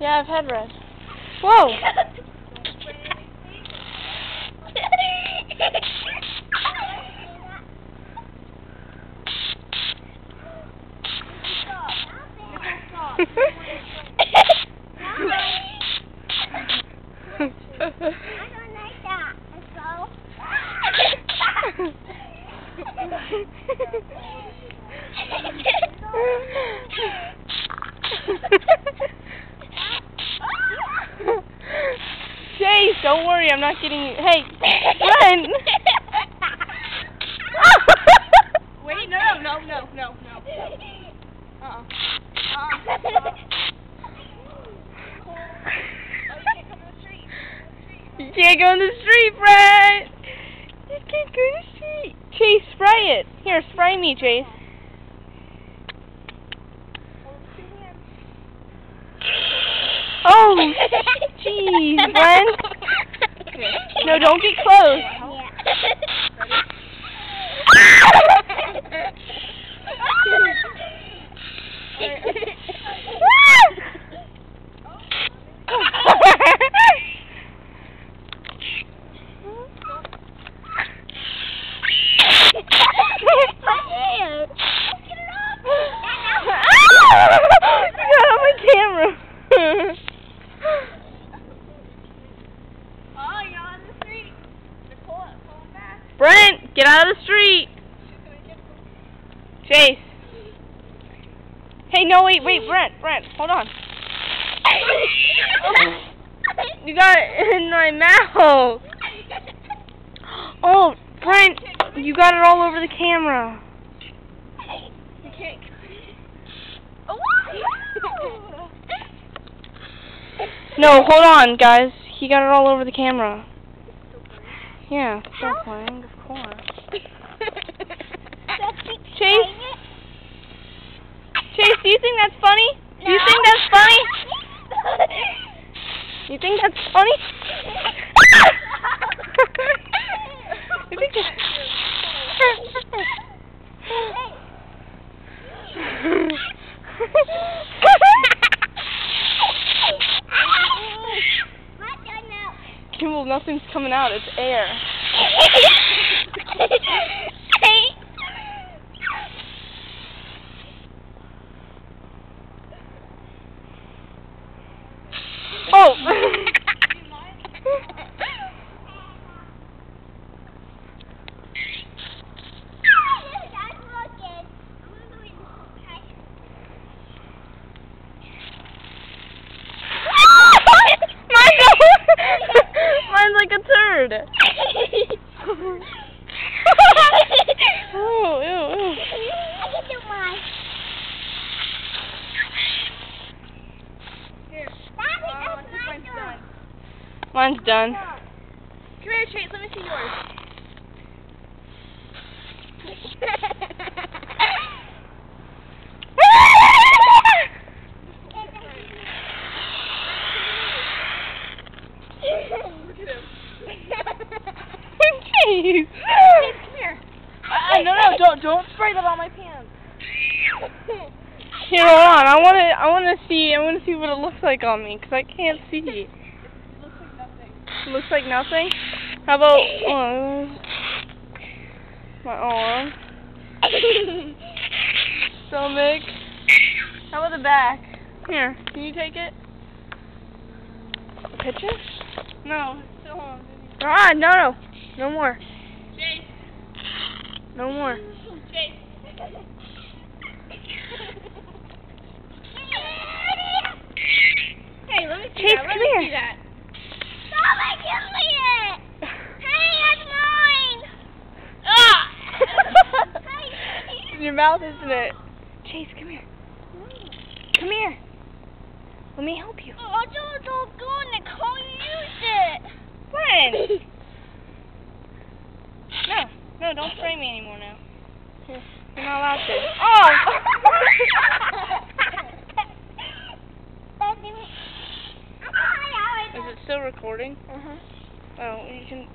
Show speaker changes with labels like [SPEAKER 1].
[SPEAKER 1] Yeah, I've had red. Whoa! don't worry, I'm not getting you. Hey, run!
[SPEAKER 2] Wait, no, no, no, no, no. Uh-uh. Uh-uh.
[SPEAKER 1] You can't go in the street, Brett! You can't go in the street. Chase, spray it. Here, spray me, Chase. Oh, oh jeez, Glenn. No, don't get close. You got on my camera.
[SPEAKER 2] Oh, you're on the street. Pull it, pull it back.
[SPEAKER 1] Brent, get out of the street. Chase. Hey, no, wait, wait, Brent, Brent, hold on. You got it in my mouth. Oh, Brent, you got it all over the camera. No, hold on, guys. He got it all over the camera. Yeah, still playing, of course. Chase? Chase, do you think that's funny? Do you think that's funny? You think that's funny? you think Kimball, nothing's coming out. It's air. Oh! turd. oh, ew, ew.
[SPEAKER 2] Mine's done. Come here, Chase. Let me see yours. Look at him.
[SPEAKER 1] Jeez.
[SPEAKER 2] Come here. No, no, don't, don't spray that on my pants.
[SPEAKER 1] Here, hold on. I want to. I want to see. I want to see what it looks like on me because I can't see.
[SPEAKER 2] It looks like nothing.
[SPEAKER 1] It looks like nothing. How about uh, my arm, stomach? How about the back? Here, can you take it? Pitch it?
[SPEAKER 2] No, it's still on.
[SPEAKER 1] Ah, no, no, no more. No more.
[SPEAKER 2] Chase. Hey, let me see
[SPEAKER 1] Chase,
[SPEAKER 2] that. Let
[SPEAKER 1] come
[SPEAKER 2] me see that. Ah!
[SPEAKER 1] in your mouth, isn't it? Chase, come here. Come here. Let me help you.
[SPEAKER 2] Oh, don't, don't go in the car. Use it.
[SPEAKER 1] When? No, no, don't spray me anymore now. Here, You're not allowed to. Oh! Is it still recording?
[SPEAKER 2] Uh-huh.
[SPEAKER 1] Oh, you can